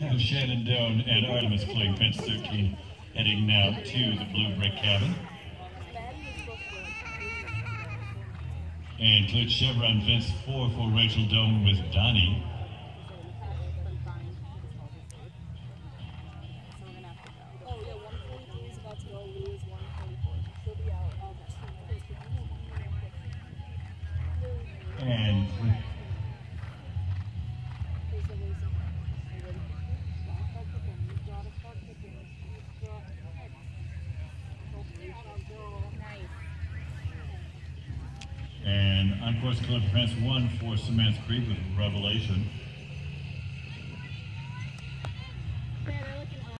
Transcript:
Now Shannon Doan and Artemis playing fence 13, heading now to the Blue Brick Cabin. And Clutch Chevron fence 4 for Rachel Doan with Donnie. And And on course Club Fence 1 for Samantha Creek with Revelation.